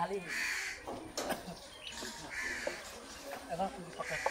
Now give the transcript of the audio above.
sekali. Emang aku dipakai.